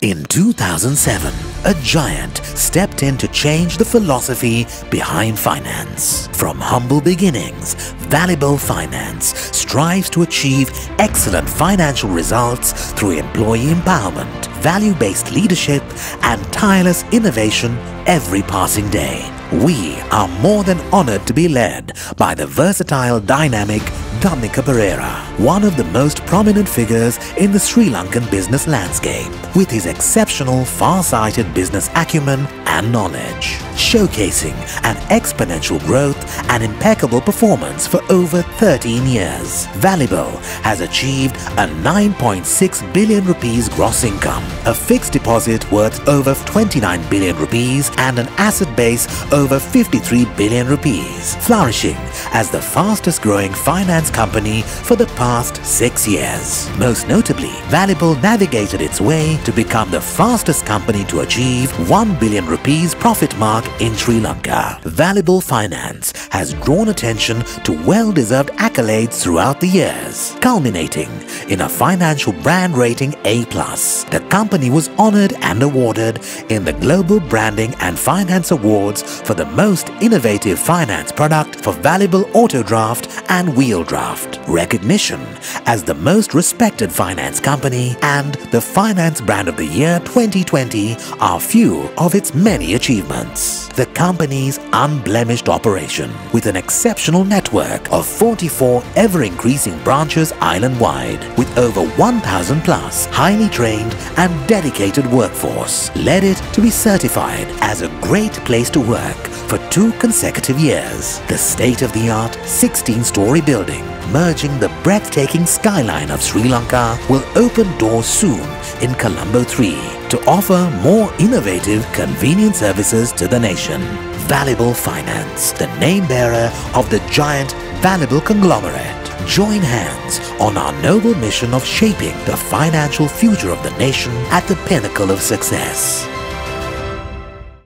In 2007, a giant stepped in to change the philosophy behind finance. From humble beginnings, Vallibel Finance strives to achieve excellent financial results through employee empowerment, value-based leadership and tireless innovation every passing day. We are more than honored to be led by the versatile, dynamic Dhammika Perera, one of the most prominent figures in the Sri Lankan business landscape, with his exceptional, far-sighted business acumen and knowledge, showcasing an exponential growth and impeccable performance for over 13 years. Vallibel has achieved a 9.6 billion rupees gross income, a fixed deposit worth over 29 billion rupees and an asset base over 53 billion rupees, flourishing as the fastest growing finance company for the past six years. Most notably, Vallibel navigated its way to become the fastest company to achieve 1 billion rupees profit mark in Sri Lanka. Vallibel Finance has drawn attention to well-deserved accolades throughout the years, culminating in a financial brand rating A+. The company was honored and awarded in the Global Branding and Finance Awards for the most innovative finance product for Vallibel auto draft and wheel draft. Recognition as the most respected finance company and the Finance Brand of the Year 2020 are few of its many achievements. The company's unblemished operation with an exceptional network of 44 ever-increasing branches island-wide with over 1,000 plus highly trained and dedicated workforce led it to be certified as a great place to work for two consecutive years. The state-of-the-art 16-story building the breathtaking skyline of Sri Lanka will open doors soon in Colombo 3 to offer more innovative, convenient services to the nation. Vallibel Finance, the name bearer of the giant Vallibel conglomerate. Join hands on our noble mission of shaping the financial future of the nation at the pinnacle of success.